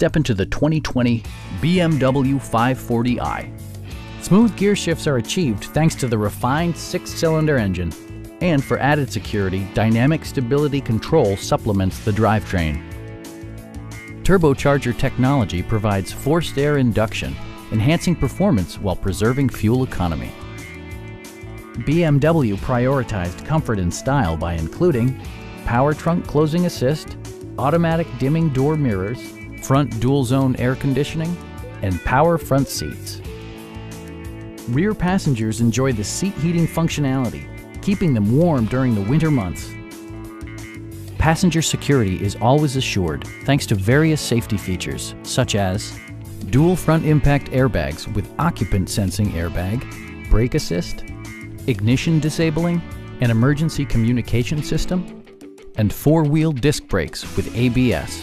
Step into the 2020 BMW 540i. Smooth gear shifts are achieved thanks to the refined six-cylinder engine. And for added security, Dynamic Stability Control supplements the drivetrain. Turbocharger technology provides forced air induction, enhancing performance while preserving fuel economy. BMW prioritized comfort and style by including power trunk closing assist, automatic dimming door mirrors, front dual zone air conditioning, and power front seats. Rear passengers enjoy the seat heating functionality, keeping them warm during the winter months. Passenger security is always assured thanks to various safety features such as dual front impact airbags with occupant sensing airbag, brake assist, ignition disabling, an emergency communication system, and four-wheel disc brakes with ABS.